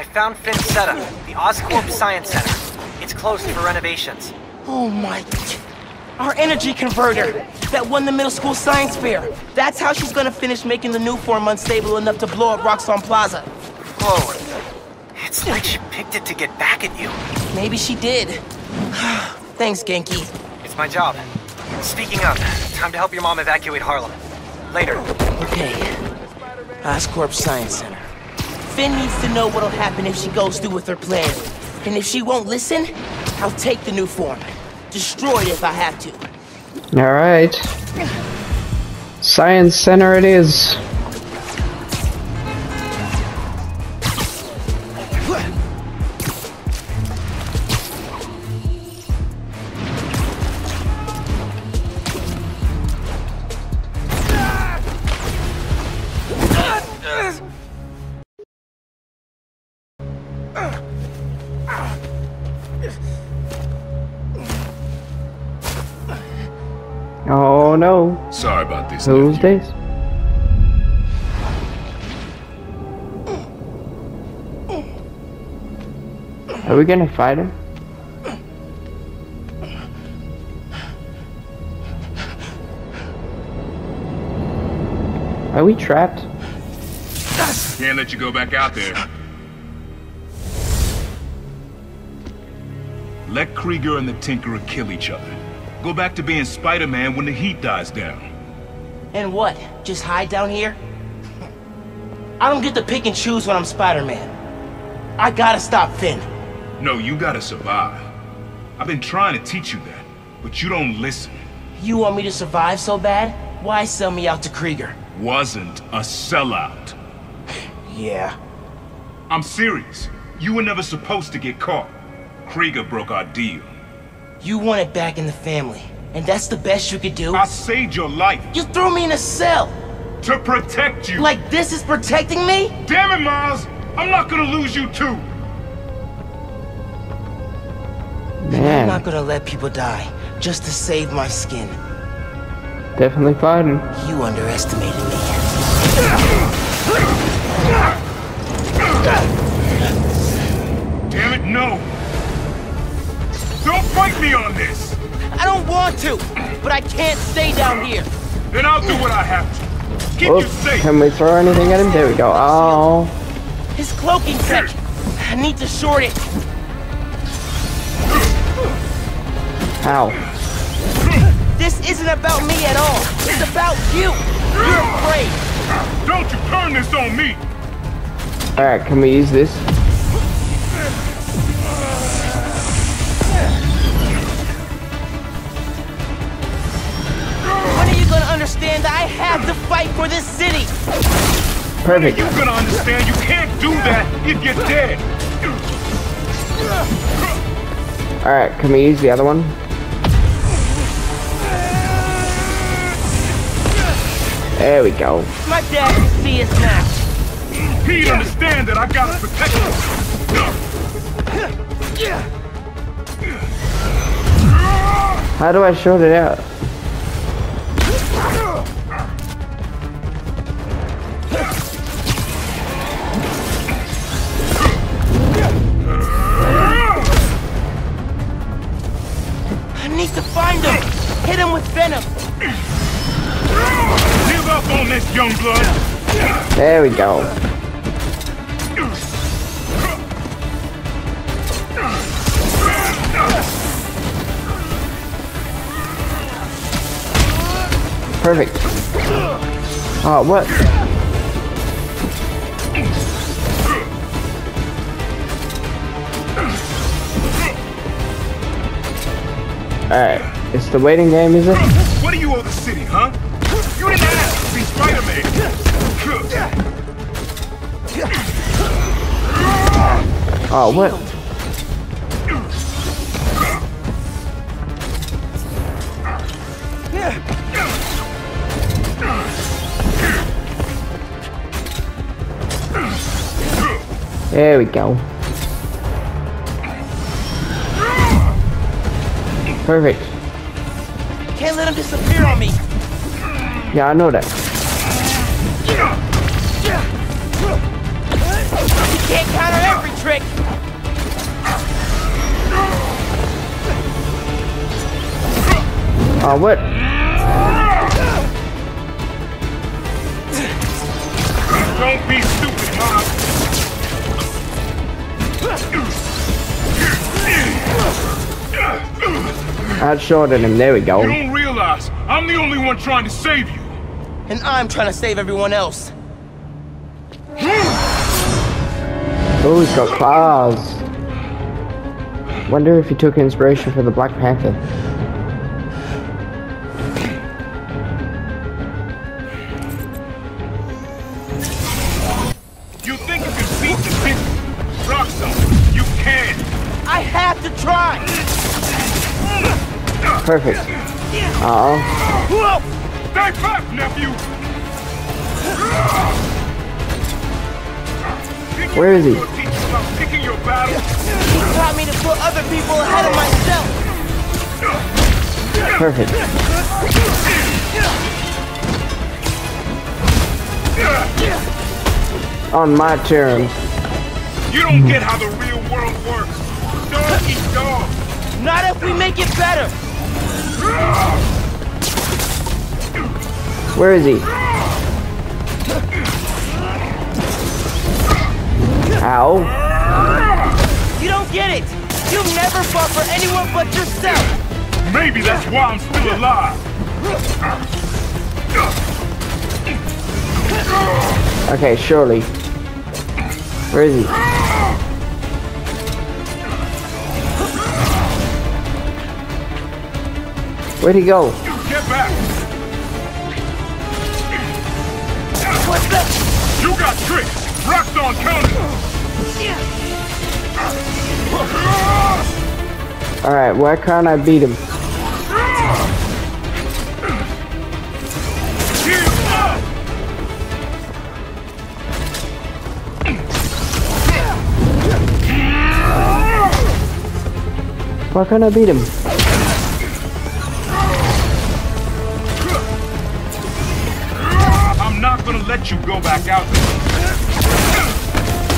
I found Phin's setup, the Oscorp Science Center. It's closed for renovations. Oh my... Our energy converter that won the middle school science fair. That's how she's gonna finish making the Nuform unstable enough to blow up Roxxon Plaza. Whoa. It's like she picked it to get back at you. Maybe she did. Thanks, Ganke. It's my job. Speaking of, time to help your mom evacuate Harlem. Later. Okay. Oscorp Science Center. Phin needs to know what'll happen if she goes through with her plan. And if she won't listen, I'll take the Nuform. Destroy it if I have to. Alright. Science Center it is. No. Sorry about this. Those nephew. days. Are we gonna fight him? Are we trapped? Can't let you go back out there. Let Krieger and the Tinkerer kill each other. Go back to being Spider-Man when the heat dies down. And what? Just hide down here? I don't get to pick and choose when I'm Spider-Man. I gotta stop Phin. No, you gotta survive. I've been trying to teach you that, but you don't listen. You want me to survive so bad? Why sell me out to Krieger? Wasn't a sellout. Yeah. I'm serious. You were never supposed to get caught. Krieger broke our deal. You want it back in the family. And that's the best you could do? I saved your life You threw me in a cell! to protect you. Like this is protecting me? Damn it, Miles! I'm not gonna lose you too. I'm not gonna let people die just to save my skin. definitely fighting. You underestimated me. Damn it, no! Don't fight me on this! I don't want to, but I can't stay down here. Then I'll do what I have to. Keep Oh, you safe! can we throw anything at him? There we go. Oh, His cloaking tech. I need to short it. ow. This isn't about me at all. It's about you. You're afraid. Don't you turn this on me! Alright, can we use this? Understand I have to fight for this city? Perfect. You're gonna understand you can't do that if you're dead! Alright, can we use the other one? There we go. My dad can see us now. He'd understand that I gotta protect you! How do I short it out? I need to find him. Hit him with venom. Give up on this, young blood! There we go. Perfect. Oh, what? Alright, it's the waiting game, is it? What do you owe the city, huh? You didn't ask to be Spider-Man! Oh, what? There we go. Perfect. Can't let him disappear on me. Yeah, I know that. You can't counter every trick! Oh, what? Don't be I shorted him. There we go. You don't realize I'm the only one trying to save you. And I'm trying to save everyone else. Oh, he's got claws. Wonder if he took inspiration from the Black Panther. Perfect. Uh oh. Stay back, nephew. Where is he? you about picking your battles? He taught me to put other people ahead of myself! Perfect. On my terms. You don't get how the real world works. Dog eat dog. Not if we make it better! Where is he? Ow. You don't get it! You never fought for anyone but yourself! Maybe that's why I'm still alive. Okay, surely. Where is he? Where'd he go? Get back. What's the... You got tricked. Roxxon counted. Alright, why can't I beat him? Why can't I beat him? You go back out there.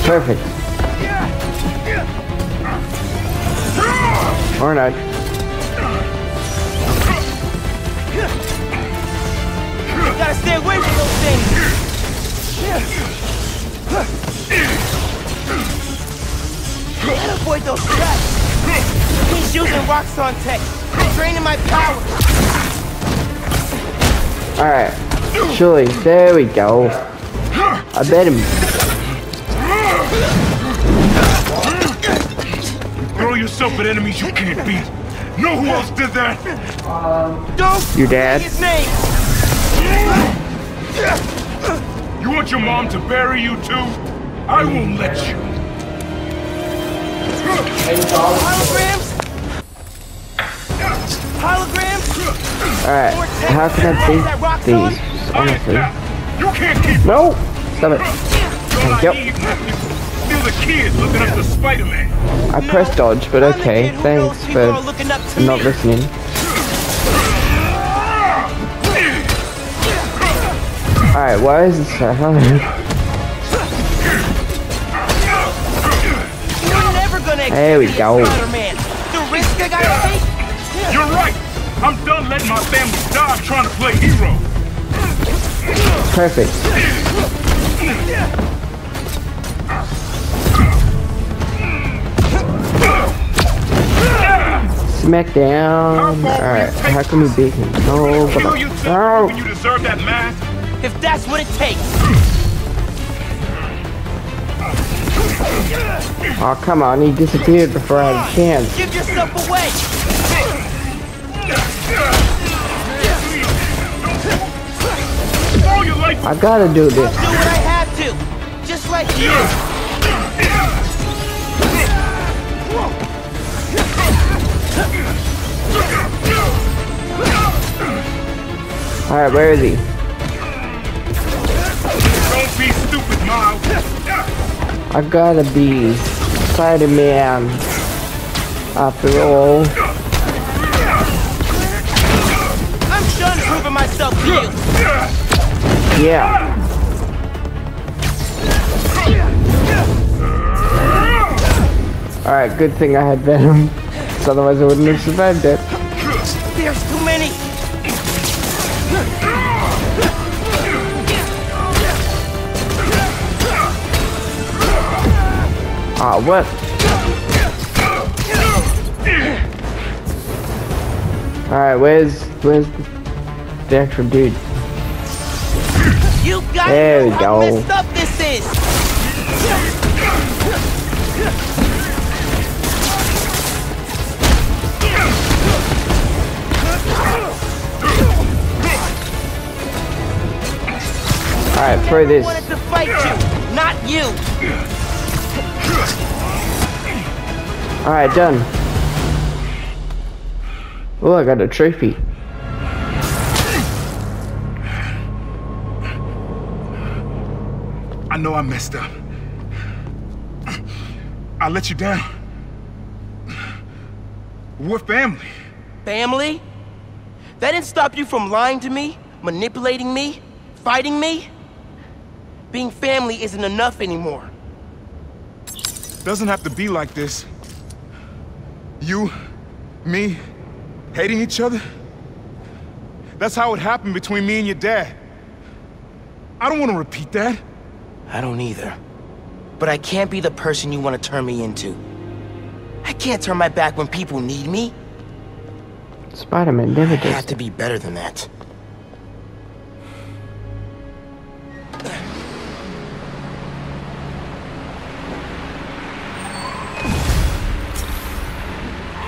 Perfect. Or not. You gotta stay away from those things! Gotta avoid those traps! He's using Roxxon tech! Draining my power! Alright. Surely. There we go. I bet him. Throw yourself at enemies you can't beat. Know who else did that? Don't Your dad? his name! You want your mom to bury you too? I won't let you. Holograms? Holograms? Alright. How can I beat these? Honestly. You can't keep No! Stop it. You're Yep. naive, nephew. Still a kid looking up to Spider-Man. I pressed dodge, but okay. kid who knows Thanks for looking up to not listening. Alright, why is this? You're There we go. The risk I gotta take? You're right. I'm done letting my family die trying to play hero. Perfect. Smackdown. Alright, how can we beat him? No, Kill but you too no. when you deserve that mask. If that's what it takes. Oh, come on, he disappeared before I had a chance. Give yourself away. All your life I gotta do this. Like you. Alright, where is he? don't be stupid, Miles. I gotta be Spider-Man. After all. I'm done proving myself to you. Yeah. Alright, good thing I had Venom. 'cause otherwise I wouldn't have survived it. There's too many. Ah, what? Alright, where's where's the, the actual dude? You guys There we go. messed up this is. Alright, throw this. I wanted to fight you, not you. Alright, done. Oh, I got a trophy. I know I messed up. I let you down. We're family. Family? That didn't stop you from lying to me, manipulating me, fighting me? Being family isn't enough anymore. Doesn't have to be like this. You, me, hating each other. That's how it happened between me and your dad. I don't want to repeat that. I don't either. But I can't be the person you want to turn me into. I can't turn my back when people need me. Spider-Man never I does. have to be better than that.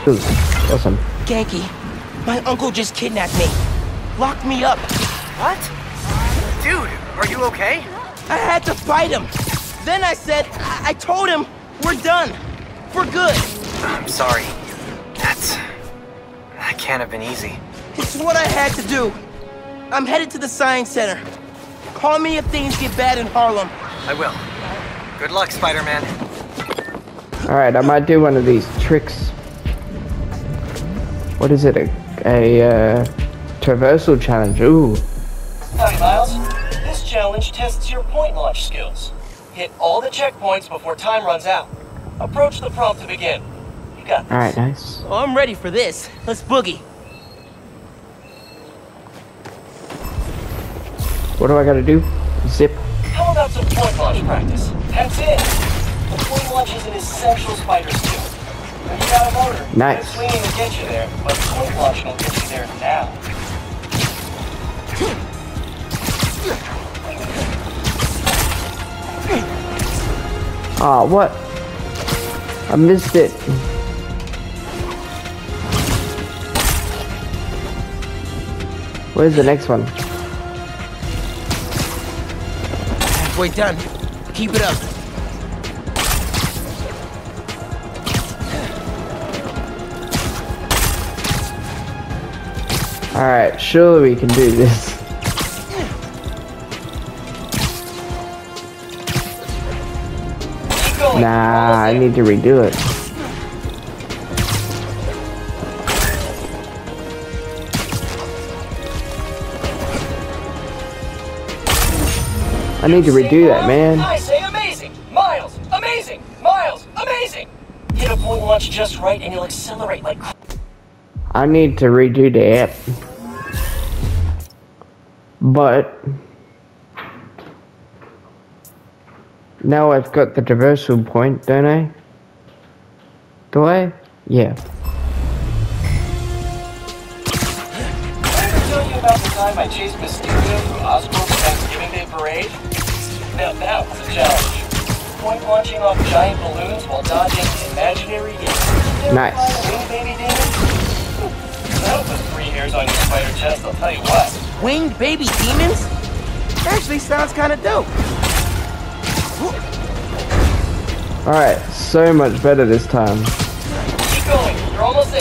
Ooh, awesome. Ganke, my uncle just kidnapped me. Locked me up. What? Dude, are you okay? I had to fight him. Then I said, I, I told him, we're done. For good. I'm sorry. That's... That can't have been easy. It's what I had to do. I'm headed to the Science Center. Call me if things get bad in Harlem. I will. Good luck, Spider-Man. Alright, I might do one of these tricks. What is it? A, a uh, traversal challenge. Ooh. Howdy, Miles. This challenge tests your point launch skills. Hit all the checkpoints before time runs out. Approach the prompt to begin. You got this. Alright, nice. Oh, I'm ready for this. Let's boogie. What do I gotta do? Zip. How about some point launch practice? That's it. The point launch is an essential spider skill. When you got a motor, Nice. good swinging will get you there, but point launching will get you there now. Ah, what? I missed it. Where's the next one? Halfway done. Keep it up. Alright, surely we can do this. Nah, I need to redo it. I need to redo that, man. I say amazing. Miles, amazing. Miles, amazing. Hit a point launch just right and you'll accelerate like. I need to redo the app. But now I've got the traversal point, don't I? Do I? Yeah. I ever tell you about the time I chased Mysterio through Oscorp's Thanksgiving Day parade? Now that was a challenge. Point launching off giant balloons while dodging imaginary yet Nice. wing baby demons? That'll put three hairs on your spider chest, I'll tell you what. Winged baby demons? Actually sounds kind of dope. Alright, so much better this time. Keep going, you're almost there.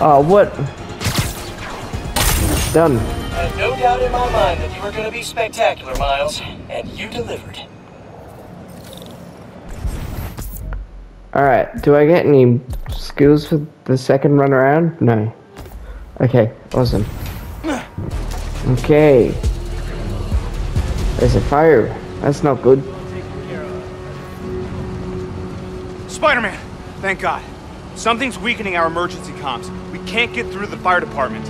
Oh, what? Done. I have no doubt in my mind that you were going to be spectacular, Miles, and you delivered. Alright, do I get any skills for the second run around? No. Okay, awesome. Okay. There's a fire. That's not good. Spider-Man! Thank God. Something's weakening our emergency comms. We can't get through the fire department.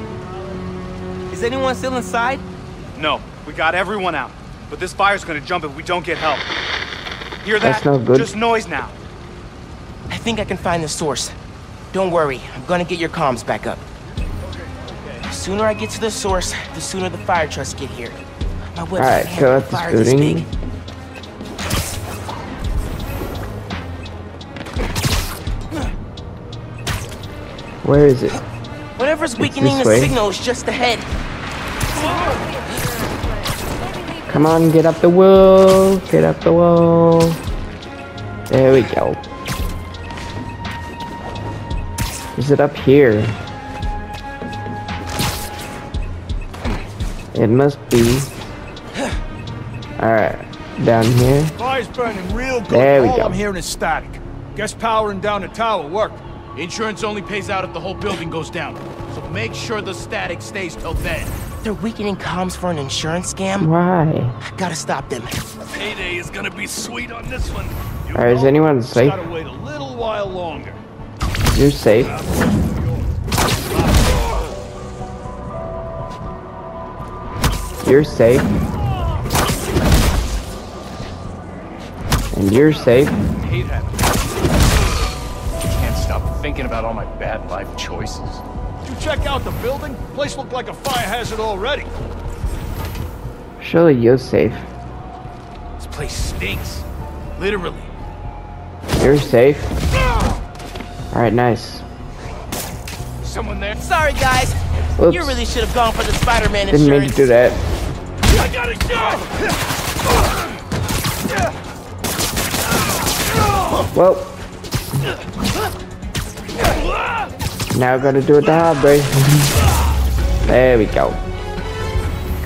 Is anyone still inside? No, we got everyone out. But this fire's gonna jump if we don't get help. Hear that? That's no good. Just noise now. I think I can find the source. Don't worry, I'm gonna get your comms back up. The sooner I get to the source, the sooner the fire trucks get here. My website Alright, handle go a out this fire this big. Where is it? Whatever's weakening the way. signal is just ahead. Come on, get up the wall. Get up the wall. There we go. Is it up here? It must be. Alright, down here. Fire's burning real good. There we All go. I'm hearing is static. Guess powering down the tower worked. Insurance only pays out if the whole building goes down. So make sure the static stays till then. They're weakening comms for an insurance scam. Why? I gotta stop them. Payday is gonna be sweet on this one. You Alright, is anyone safe? Gotta wait a little while longer. You're safe. You're safe. And you're safe. Hate having. Can't stop thinking about all my bad life choices. Did you check out the building? Place looked like a fire hazard already. Surely you're safe. This place stinks. Literally. You're safe. Alright, nice. Someone there? Sorry, guys. Oops. You really should have gone for the Spider-Man insurance. Didn't mean to do that. I gotta go! Well. Now gotta do it the hard way. there we go.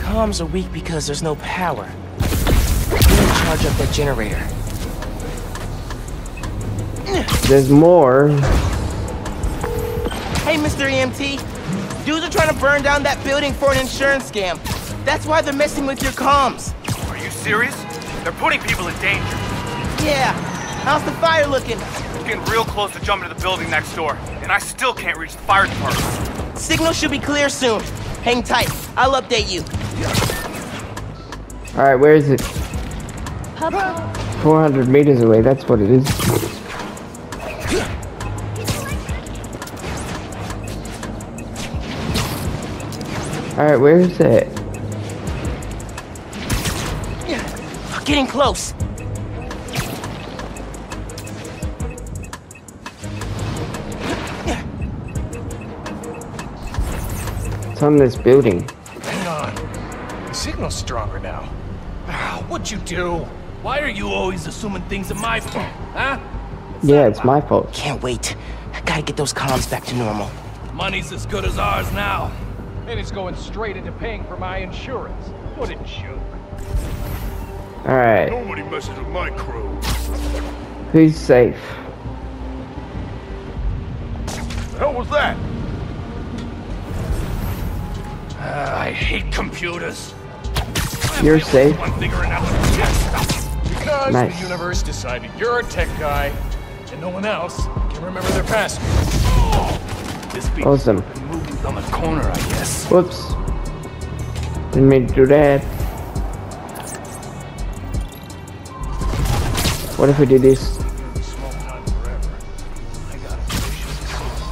Comms are weak because there's no power. Charge up that generator. There's more. Hey, Mr. EMT. Dudes are trying to burn down that building for an insurance scam. That's why they're messing with your comms. Are you serious? They're putting people in danger. Yeah. How's the fire looking? It's getting real close to jumping to the building next door, and I still can't reach the fire department. Signal should be clear soon. Hang tight. I'll update you. Alright, where is it? 400 meters away, that's what it is. Alright, where is it? Getting close. It's on this building. Hang on. The signal's stronger now. What'd you do? Why are you always assuming things are my fault, huh? Yeah, it's my fault. Can't wait. I gotta get those comms back to normal. Money's as good as ours now. And it's going straight into paying for my insurance. What a joke. Alright, Nobody messes with my crew. who's safe? The hell was that? Ah, I hate computers. You're safe. One thing or another. Yes. Because Nice. the universe decided you're a tech guy, and no one else can remember their password. This Awesome. moved on the corner, I guess. Whoops. Didn't mean to do that. What if we do this? Small time forever. I got it.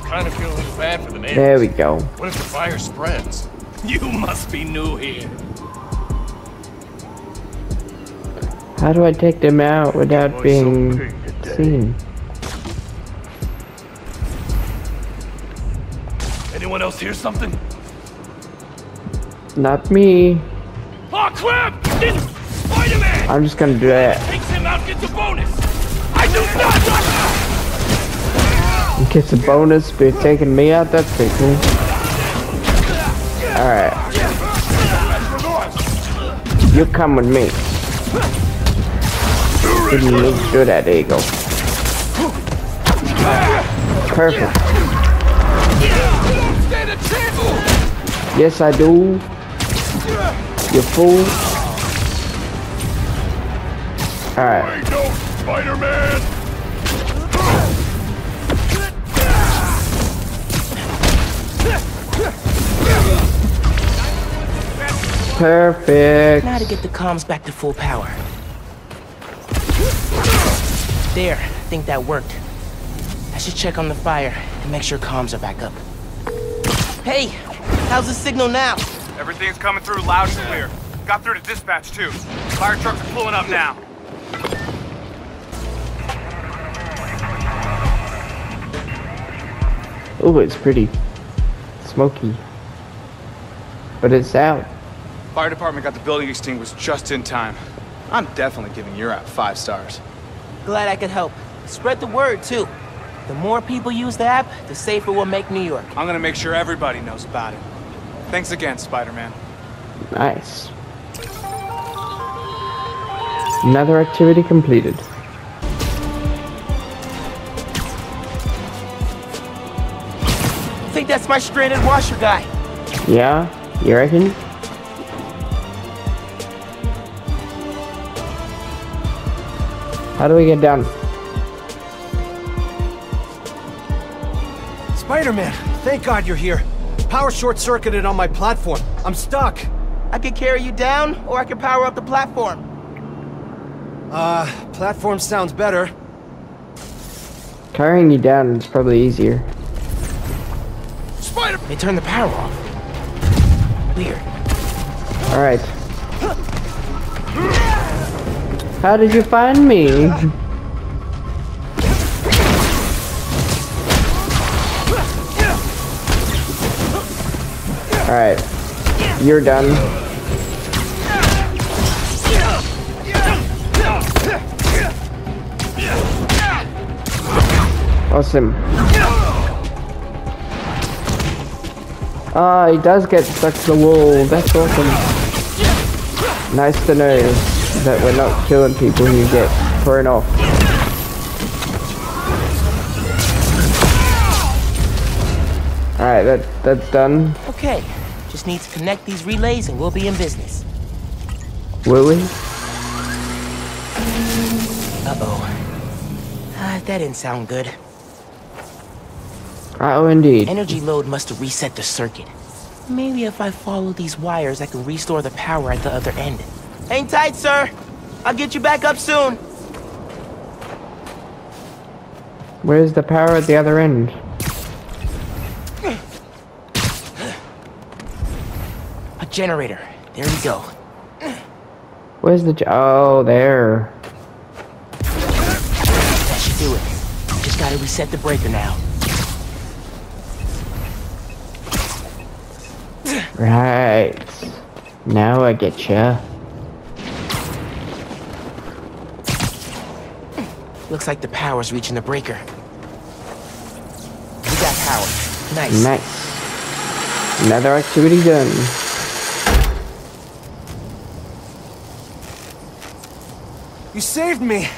Kind of feel a little bad for the neighbors. There we go. What if the fire spreads? You must be new here. How do I take them out without being seen? Anyone else hear something? Not me. Oh crap! It's Spider-Man! I'm just gonna do that. I do not! Gets a bonus for taking me out. That's pretty cool. Alright. You come with me. Didn't to do that. Go. Perfect. Yes, I do. You fool. Alright. Spider-Man! Perfect. Now to get the comms back to full power. There, I think that worked. I should check on the fire and make sure comms are back up. Hey, how's the signal now? Everything's coming through loud and clear. Got through to dispatch too. Fire trucks are pulling up now. Oh, it's pretty smoky. But it's out. Fire department got the building extinguished just in time. I'm definitely giving your app five stars. Glad I could help. Spread the word, too. The more people use the app, the safer we'll make New York. I'm gonna make sure everybody knows about it. Thanks again, Spider-Man. Nice. Another activity completed. Think that's my stranded washer guy. Yeah? You reckon? How do we get down? Spider-Man, thank God you're here. Power short-circuited on my platform. I'm stuck. I could carry you down, or I could power up the platform. Uh, platform sounds better. Carrying you down is probably easier. They turned the power off. Weird. Alright. How did you find me? Alright. You're done. Awesome. Ah, he does get stuck to the wall. That's awesome. Nice to know that we're not killing people who get thrown off. Alright, that that's done. Okay, just need to connect these relays and we'll be in business. Will we? Uh-oh. Uh, that didn't sound good. Oh, indeed. Energy load must have reset the circuit. Maybe if I follow these wires, I can restore the power at the other end. Hang tight, sir. I'll get you back up soon. Where's the power at the other end? A generator. There we go. Where's the... Oh, there. That should do it. Just gotta reset the breaker now. Right. Now I get ya. Looks like the power's reaching the breaker. We got power. Nice. Nice. Another activity done. You saved me.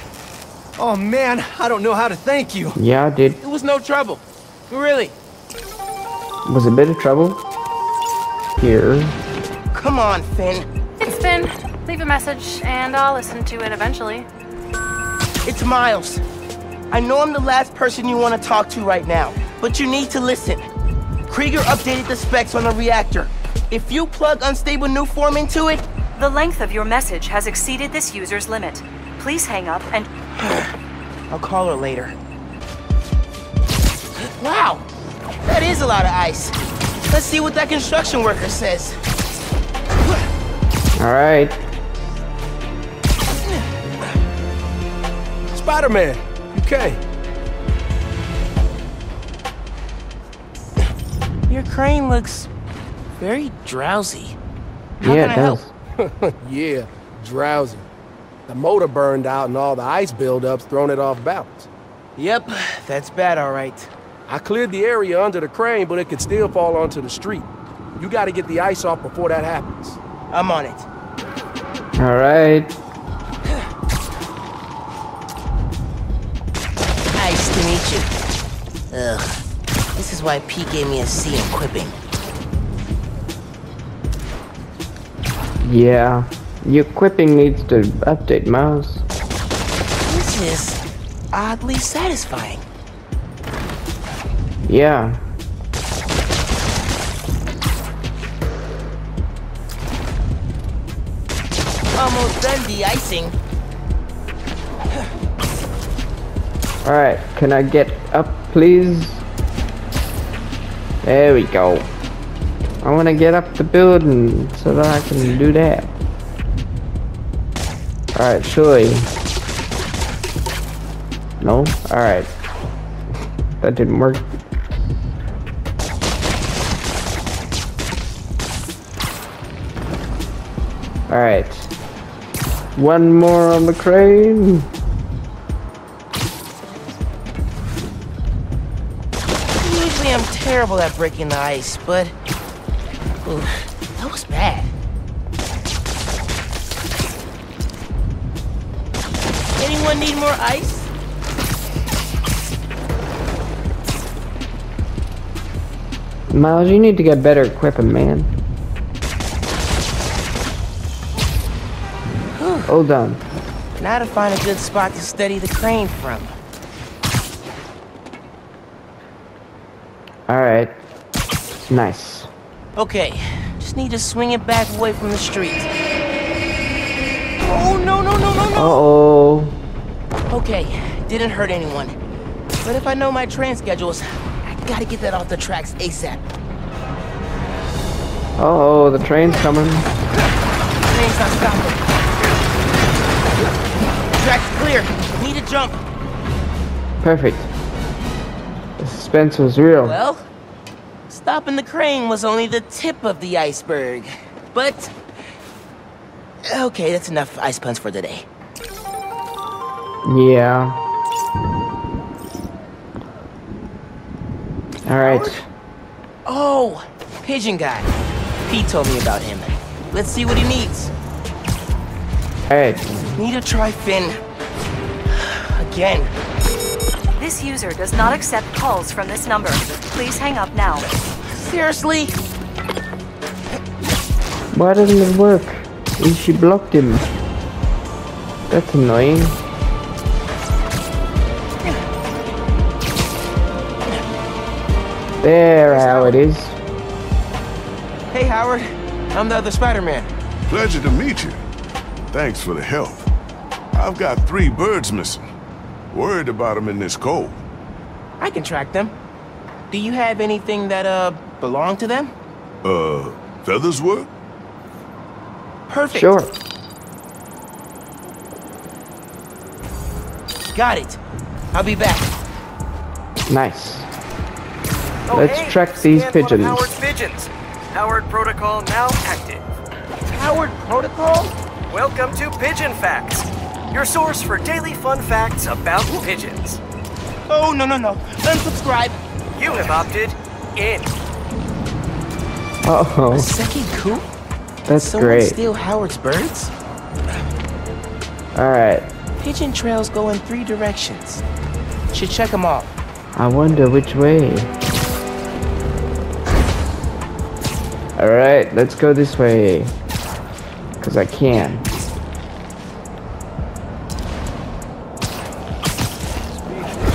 Oh man, I don't know how to thank you. Yeah, dude. It was no trouble. Really. Was a bit of trouble. Here. Come on, Phin. It's Phin. Leave a message, and I'll listen to it eventually. It's Miles. I know I'm the last person you want to talk to right now, but you need to listen. Krieger updated the specs on the reactor. If you plug unstable Nuform into it, The length of your message has exceeded this user's limit. Please hang up and I'll call her later. Wow, that is a lot of ice. Let's see what that construction worker says. Alright. Spider-Man, okay. Your crane looks very drowsy. How yeah, can it I does. help? yeah, drowsy. The motor burned out and all the ice buildups thrown it off balance. Yep, that's bad, all right. I cleared the area under the crane, but it could still fall onto the street. You gotta get the ice off before that happens. I'm on it. Alright. Nice to meet you. Ugh. This is why Pete gave me a C in quipping. Yeah. Your equipping needs to update, Miles. This is oddly satisfying. Yeah. Almost done de-icing. Alright, can I get up, please? There we go. I want to get up the building so that I can do that. Alright, surely. No? Alright. That didn't work. Alright. One more on the crane. Usually I'm terrible at breaking the ice, but... Ooh, that was bad. Anyone need more ice? Miles, you need to get better equipping, man. Hold on. Now to find a good spot to steady the crane from. Alright. Nice. Okay, just need to swing it back away from the street. Oh, no, no, no, no, no! Uh-oh. Okay, didn't hurt anyone. But if I know my train schedules, I gotta get that off the tracks ASAP. Uh-oh, the train's coming. Train's not stopping. Track's clear. Need a jump. Perfect. The suspense was real. Well, stopping the crane was only the tip of the iceberg. But... Okay, that's enough ice puns for today. Yeah. Alright. Oh, pigeon guy. Pete told me about him. Let's see what he needs. Alright. Need to try Phin. Again. This user does not accept calls from this number. Please hang up now. Seriously? Why doesn't it work? And She blocked him. That's annoying. There, how it is. Hey, Howard. I'm the other Spider-Man. Pleasure to meet you. Thanks for the help. I've got three birds missing. Worried about them in this cold. I can track them. Do you have anything that, uh, belong to them? Uh, feathers work? Perfect. Sure. Got it. I'll be back. Nice. Oh, Let's hey, track these pigeons. One of Howard's pigeons. Howard protocol now active. Howard Protocol? Welcome to Pigeon Facts, your source for daily fun facts about pigeons. Oh, no, no, no. Unsubscribe. You have opted in. Uh-oh. A second coop? That's Someone great. steal Howard's birds? Alright. Pigeon trails go in three directions. Should check them all. I wonder which way. Alright, let's go this way. Because I can.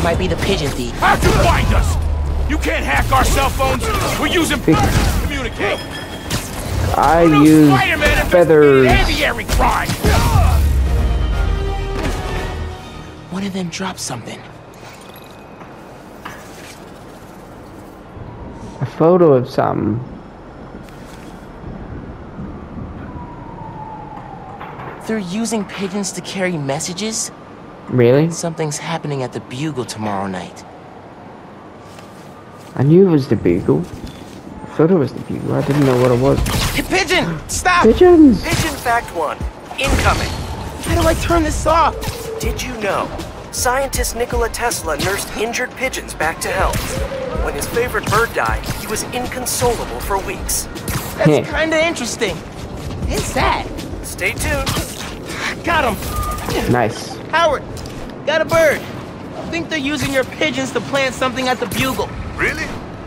Might be the pigeon thief. How'd you find us? You can't hack our cell phones. We're using birds to communicate. I No use feathers. aviary crime. One of them dropped something. A photo of something. They're using pigeons to carry messages? Really? Something's happening at the Bugle tomorrow night. I knew it was the Bugle. I thought it was the Bugle. I didn't know what it was. Hey, pigeon! Stop! Pigeons! Pigeon Fact 1. Incoming. How do I turn this off? Did you know? Scientist Nikola Tesla nursed injured pigeons back to health. When his favorite bird died, he was inconsolable for weeks. That's kinda interesting. And sad. Stay tuned. Got him! Nice. Howard, got a bird. I Think they're using your pigeons to plant something at the Bugle. Really?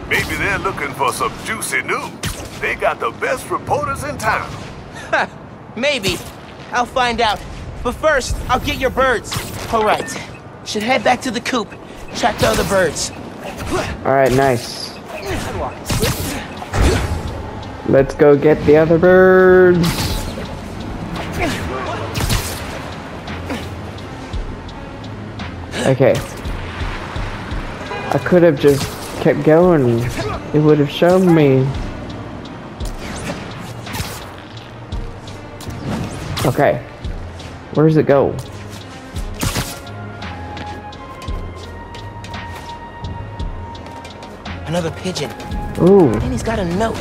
Maybe they're looking for some juicy news. They got the best reporters in town. Ha, maybe. I'll find out. But first, I'll get your birds. All right. Should head back to the coop. Track the other birds. Alright, nice. Let's go get the other birds. Okay. I could have just kept going. It would have shown me. Okay. Where does it go? Another pigeon. Ooh. And he's got a note.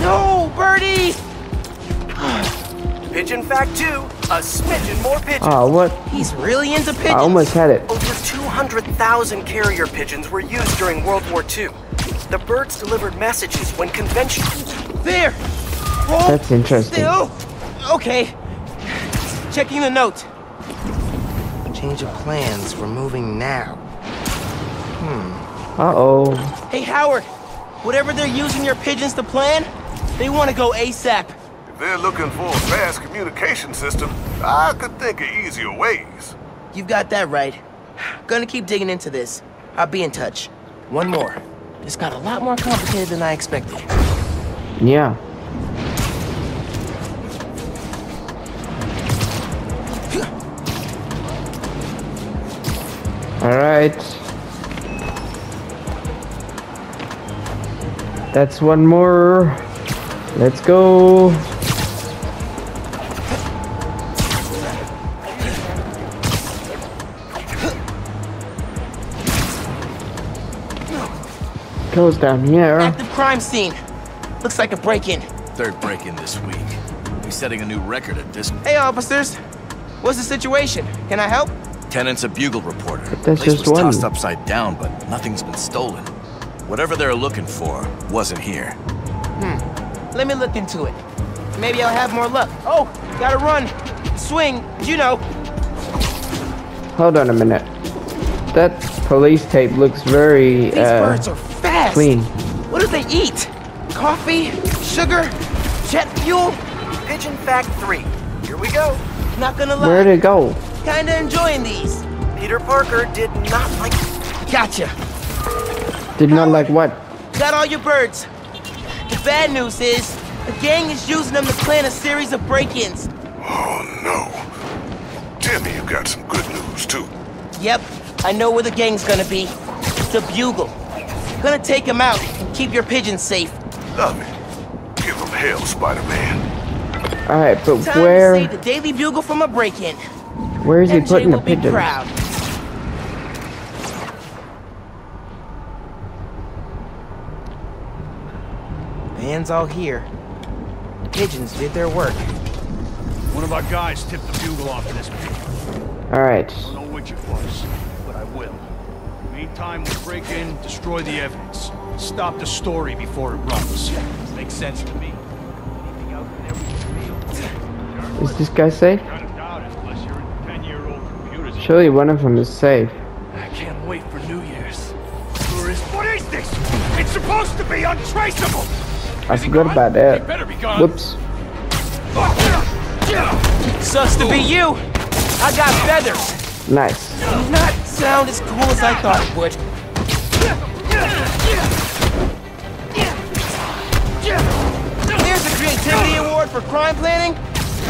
No, Birdie! Pigeon fact two, a smidgen more pigeons. Oh, what? He's really into pigeons. I almost had it. Over 200,000 carrier pigeons were used during World War II. The birds delivered messages when conventional. There! That's interesting. Still? Okay. Checking the note. Change of plans. We're moving now. Hmm. Uh-oh. Hey, Howard. Whatever they're using your pigeons to plan, they want to go ASAP. If they're looking for a fast communication system, I could think of easier ways. You've got that right. Gonna keep digging into this. I'll be in touch. One more. This got a lot more complicated than I expected. Yeah. Alright. That's one more. Let's go. Goes down here. Active crime scene. Looks like a break-in. Third break-in this week. We're setting a new record at this. Hey, officers. What's the situation? Can I help? Tenant's a bugle reporter. that's Place just was one. tossed upside down, but nothing's been stolen. Whatever they're looking for wasn't here. Hmm. Let me look into it. Maybe I'll have more luck. Oh, gotta run. Swing, you know. Hold on a minute. That police tape looks very These uh, birds are fast. clean. What do they eat? Coffee? Sugar? Jet fuel? Pigeon fact three. Here we go. Not gonna lie. Where'd it go? Kinda enjoying these. Peter Parker did not like. Gotcha. Did not like what? Got all your birds. The bad news is, the gang is using them to plan a series of break-ins. Oh no. Tell me you got some good news too. Yep, I know where the gang's gonna be. It's the Bugle. Gonna take them out and keep your pigeons safe. Love it. Give them hell, Spider-Man. Alright, but Time where to save the Daily Bugle from a break-in. where is he MJ putting the will be pigeons? proud. Man's all here. Pigeons did their work. One of our guys tipped the bugle off in this pigeon. Alright. I don't know which it was, but I will. Meantime, we'll break in, destroy the evidence. Stop the story before it runs. Makes sense to me. Anything out there we can feel? Is this guy safe? Kind of doubt it, unless you're in 10-year-old computers. Surely one of them is safe. I can't wait for New Year's. What is this? It's supposed to be untraceable! I forgot about that. better be gone. Whoops. Sucks to be you. I got feathers. Nice. Not sound as cool as I thought it would. Here's the creativity award for crime planning.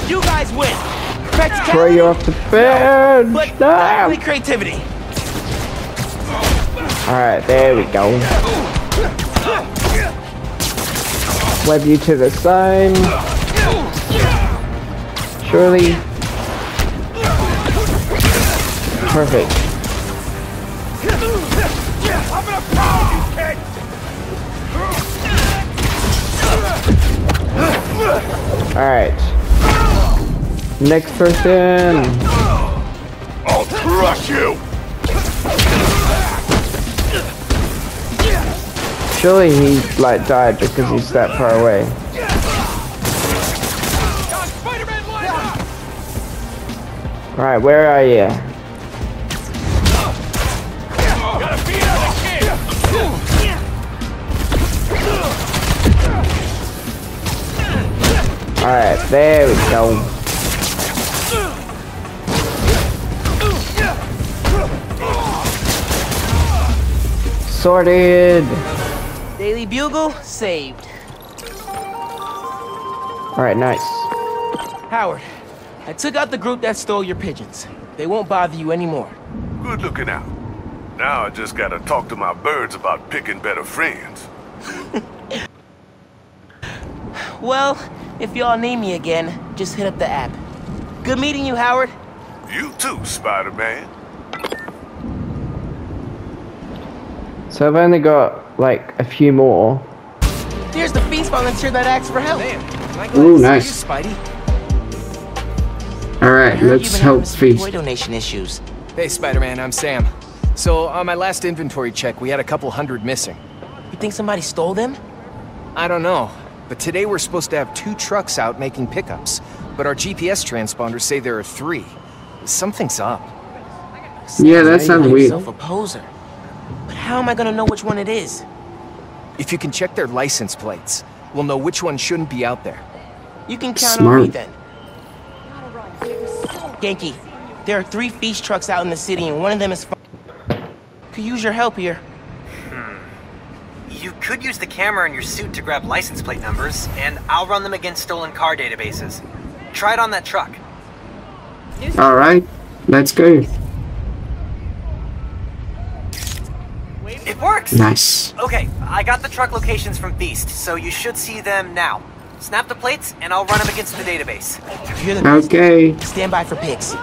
You guys win. Throw Practicality, you off the bed. but Stop. creativity. Alright, there we go. Web you to the sign. Surely. Perfect. Alright. Next person. I'll crush you! Surely he like died because he's that far away. Spider-Man line up! Alright, where are you? Alright, there we go. Sorted. Daily Bugle saved. Alright, nice. Howard, I took out the group that stole your pigeons. They won't bother you anymore. Good looking out. Now I just gotta talk to my birds about picking better friends. Well, if y'all need me again, just hit up the app. Good meeting you, Howard. You too, Spider-Man. So I've only got like a few more. Here's the feast volunteer that asked for help. Ooh, nice. Spidey. Alright, let's help Feast. donation issues. Hey, Spider-Man, I'm Sam. So, on my last inventory check, we had a couple hundred missing. You think somebody stole them? I don't know, but today we're supposed to have two trucks out making pickups, but our GPS transponders say there are three. Something's up. Yeah, that sounds weird. a poser. But how am I gonna know which one it is? If you can check their license plates, we'll know which one shouldn't be out there. You can count on me Smart. then. Ganke, there are three feast trucks out in the city and one of them is Could use your help here. You could use the camera in your suit to grab license plate numbers, and I'll run them against stolen car databases. Try it on that truck. Alright, let's go. It works! Nice. Okay, I got the truck locations from Feast, so you should see them now. Snap the plates, and I'll run them against the database. Okay, stand by for pics.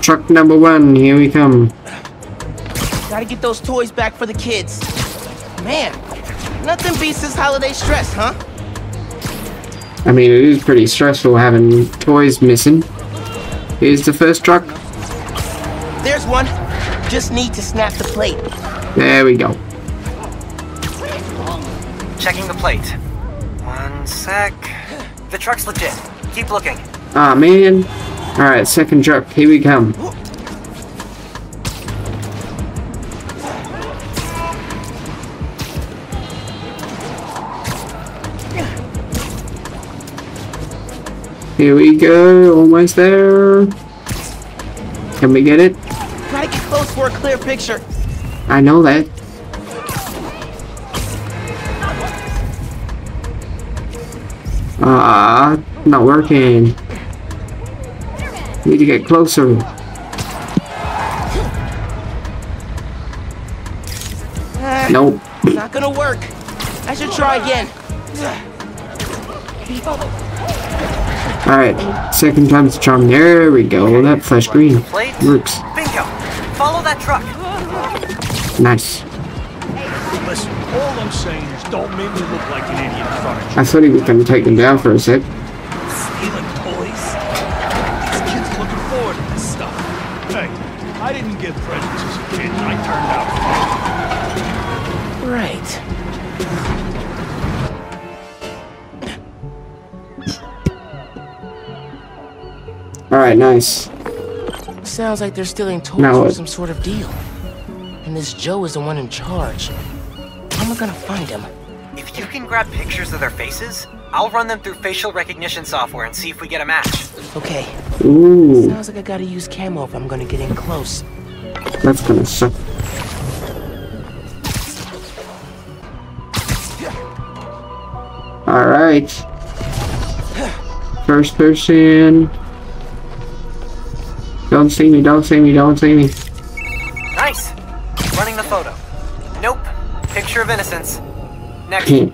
truck number one, here we come. Gotta get those toys back for the kids. Man, nothing beats this holiday stress, huh? I mean, it is pretty stressful having toys missing. Here's the first truck. There's one. Just need to snap the plate. There we go. Checking the plate. One sec. The truck's legit. Keep looking. Ah, man. Alright, second truck, here we come. Here we go, almost there. Can we get it? Gotta get close for a clear picture. I know that. Ah, not working. Need to get closer. Ah, Nope. Not gonna work. I should try again. Alright, second time's the charm. There we go. That flash green works. Bingo! Follow that truck. Nice. Listen, all I'm saying is don't make me look like an idiot in front of I thought he was gonna take them down for a sec. Alright, nice. Sounds like they're stealing toys Now for what? some sort of deal. And this Joe is the one in charge. How am I gonna find him? If you can grab pictures of their faces, I'll run them through facial recognition software and see if we get a match. Okay. Ooh, Sounds like I gotta use camo if I'm gonna get in close. that's gonna suck. Alright. First person. Don't see me, don't see me, don't see me. Nice! Running the photo. Nope. Picture of innocence. Next. Hmm.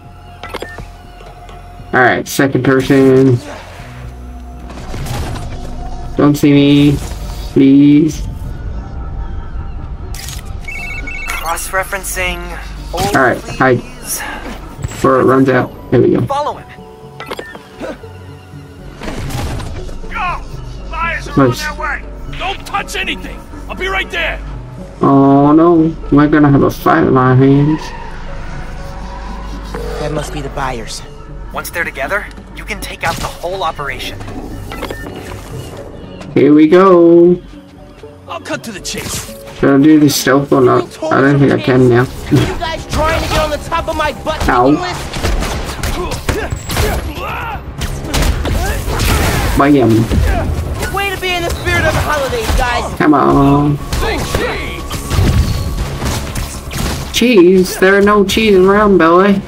Alright, second person. Don't see me. Please. Cross-referencing. Oh, Hold, Alright, hide. Before it runs out. There we go. Follow him. Go! Liars are Nice. on their way! Don't touch anything! I'll be right there! Oh no, we're gonna have a fight with our hands. That must be the buyers. Once they're together, you can take out the whole operation. Here we go. I'll cut to the chase. Should I do this stealth or not? I don't think I can now. You guys trying to get on the top of my butt Ow. list? Bam. Way to be in the spirit of the holidays, guys. Come on. Cheese? There are no cheese around, Billy.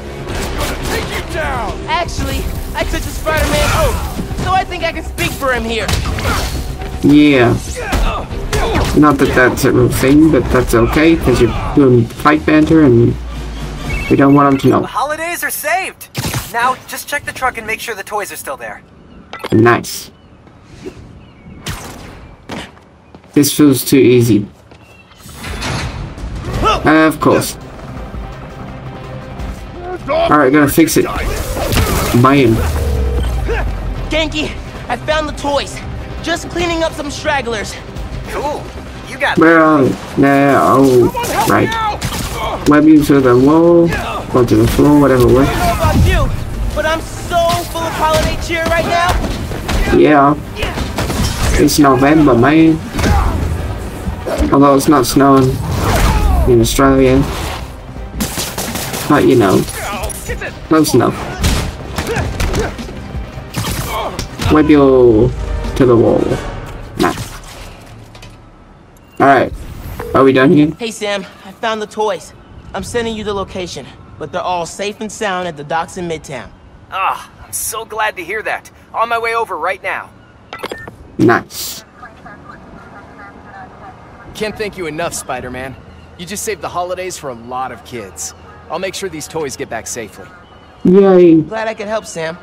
Actually, I took the Spider-Man oath, so I think I can speak for him here. Yeah. Not that that's a real thing, but that's okay, because you're doing fight banter and we don't want them to know. The holidays are saved! Now, just check the truck and make sure the toys are still there. Nice. This feels too easy. Uh, of course. Alright, gotta fix it. Bam. Ganke, I found the toys. Just cleaning up some stragglers. Cool. You got Where are they? There, oh, right. Web you to the wall, or to the floor, whatever I works. don't know about you, but I'm so full of holiday cheer right now. Yeah. It's November, man. Although it's not snowing in Australia. But you know, close enough. Web you to the wall. Nah. Alright. Are we done here? Hey Sam, I found the toys. I'm sending you the location, but they're all safe and sound at the docks in Midtown. Ah, I'm so glad to hear that. On my way over right now. Nice. Can't thank you enough, Spider-Man. You just saved the holidays for a lot of kids. I'll make sure these toys get back safely. Yay. Glad I could help, Sam.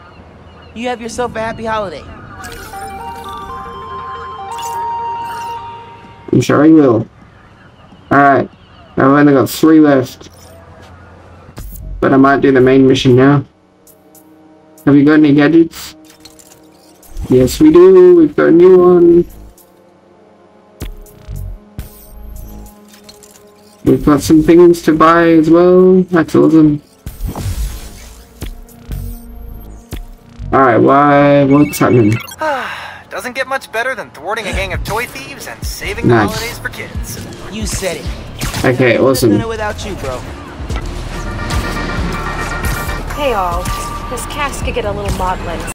You have yourself a happy holiday. I'm sure he will. Alright. I've only got three left. But I might do the main mission now. Have you got any gadgets? Yes, we do. We've got a new one. We've got some things to buy as well. That's awesome. Alright, why? What's happening? Doesn't get much better than thwarting a gang of toy thieves and saving Nice. the holidays for kids. You said it. Okay, awesome. Couldn't have without you, bro. Hey all, this cast could get a little maudlin,